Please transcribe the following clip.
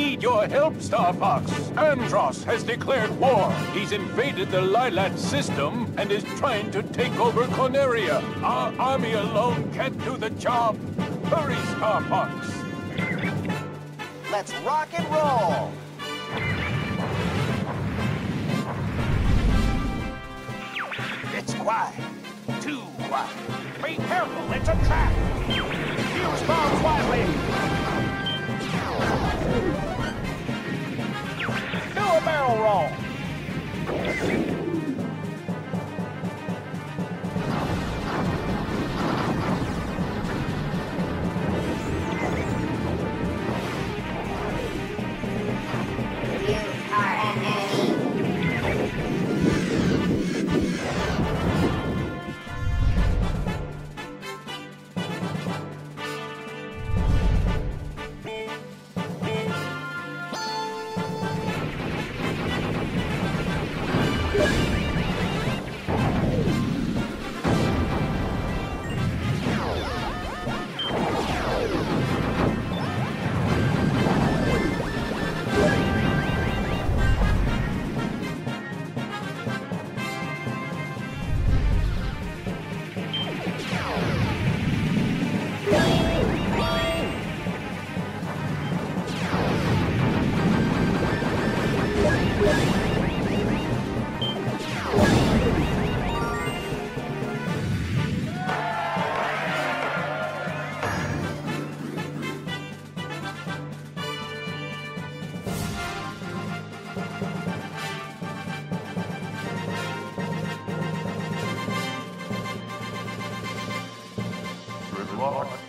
need your help, Star Fox. Andross has declared war. He's invaded the Lylat system and is trying to take over Corneria. Our army alone can't do the job. Hurry, Star Fox. Let's rock and roll. It's quiet. Too quiet. Be careful, it's a trap. Use bombs wisely. Luck.